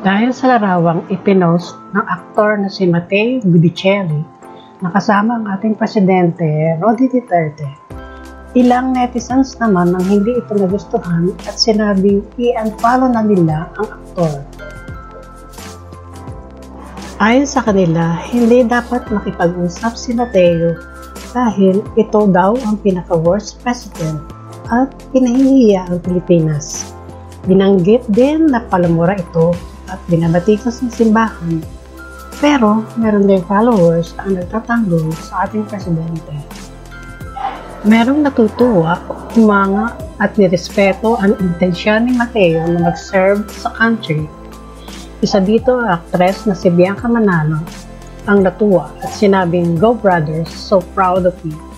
Dahil sa larawang ipinost ng aktor na si Matteo Gudicelli na kasama ang ating presidente Rodi Duterte, ilang netizens naman ang hindi ito nagustuhan at sinabing i-unfollow na nila ang aktor. Ayon sa kanila, hindi dapat makipag-usap si Mateo dahil ito daw ang pinaka-worst president at pinahihiya ang Pilipinas. Binanggit din na palamura ito at binabatikos ng simbahan. Pero meron din followers ang nagtatanggol sa ating presidente. Merong natutuwa, humanga at nirespeto ang intensyon ni Mateo na mag-serve sa country. Isa dito ang actress na si Bianca Manalo ang natuwa at sinabing, Go brothers, so proud of you.